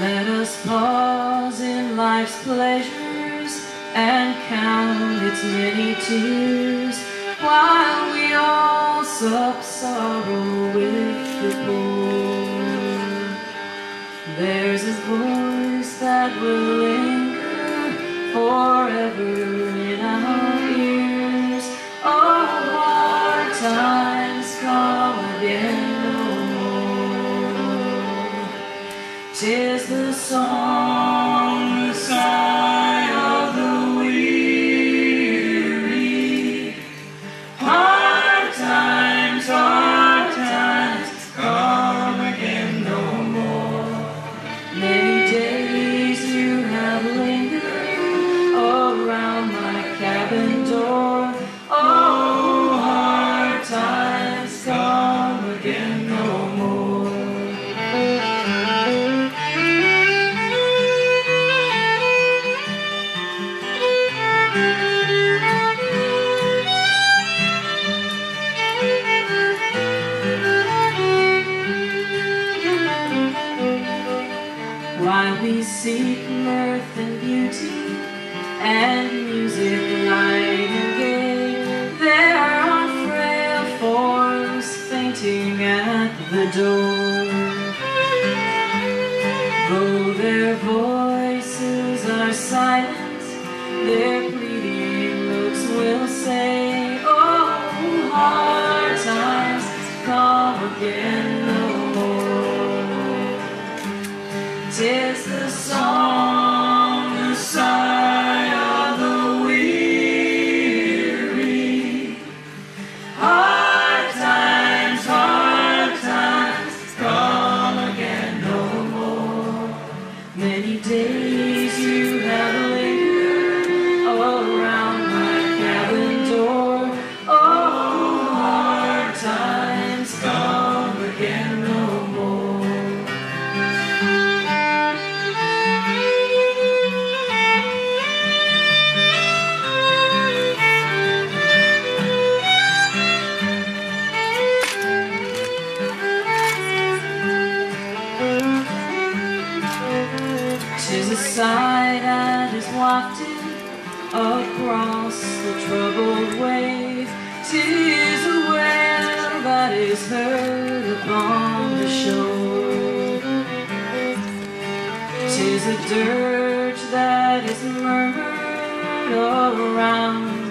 Let us pause in life's pleasures and count its many tears while we all sup sorrow with the poor. There's a voice that will linger forever Tis the song, we seek mirth and beauty and music light and gay, there are frail forms fainting at the door. Though their voices are silent, their pleading looks will say, Oh, hard times come again Tis the song, the sigh of the weary. Hard times, hard times come again no more. Many days Tis a sigh that is wafted across the troubled wave. Tis a wail that is heard upon the shore. Tis a dirge that is murmured around